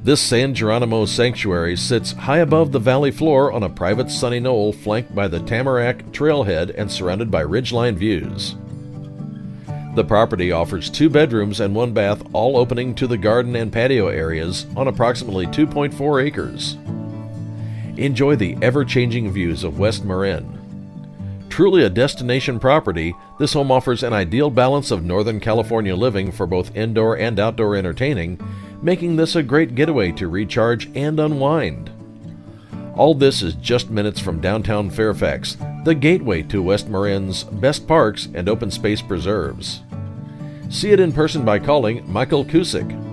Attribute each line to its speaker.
Speaker 1: This San Geronimo sanctuary sits high above the valley floor on a private sunny knoll flanked by the Tamarack Trailhead and surrounded by ridgeline views. The property offers two bedrooms and one bath, all opening to the garden and patio areas on approximately 2.4 acres. Enjoy the ever changing views of West Marin. Truly a destination property, this home offers an ideal balance of Northern California living for both indoor and outdoor entertaining, making this a great getaway to recharge and unwind. All this is just minutes from downtown Fairfax, the gateway to West Marin's best parks and open space preserves. See it in person by calling Michael Cusick